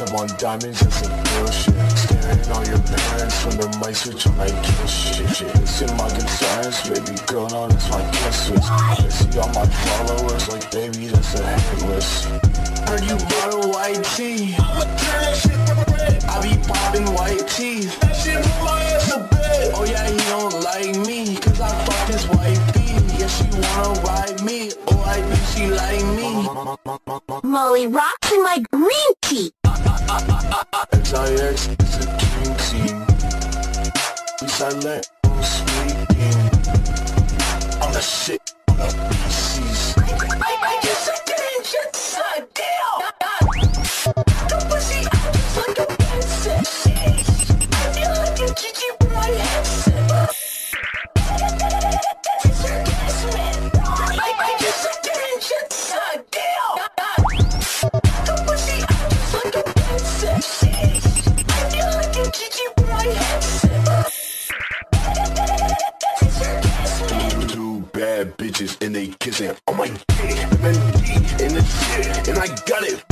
I'm on diamonds and some bullshit. Staring on your parents when the mic switch on like kill shit. shit. My concerns, baby girl, no, that's my kiss switch. I see all my followers like, baby, that's a hit list. Heard you a white tee. Shit. I be popping white teeth. She like me. Molly rocks in my green tea. Is oh, a dream team. We silent on speaking. I'm the shit bad bitches and they kissing on my dick. In the shit, and I got it.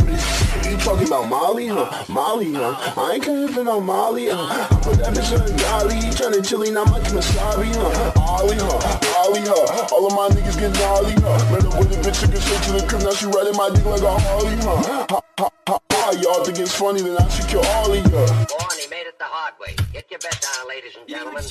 You talking about Molly, huh? Molly, huh? I ain't coming on Molly, huh? I put that bitch on a dolly, tryna chilly, not my wasabi, huh? Ollie, huh? Ollie, huh? All of my niggas get gnarly, huh? Met up with a bitch, took her straight to the crib, now she riding my dick like a Harley, huh? Ha, ha, ha, ha, y'all think it's funny, then I should kill all of y'all made it the hard way. Get your bet down, ladies and gentlemen.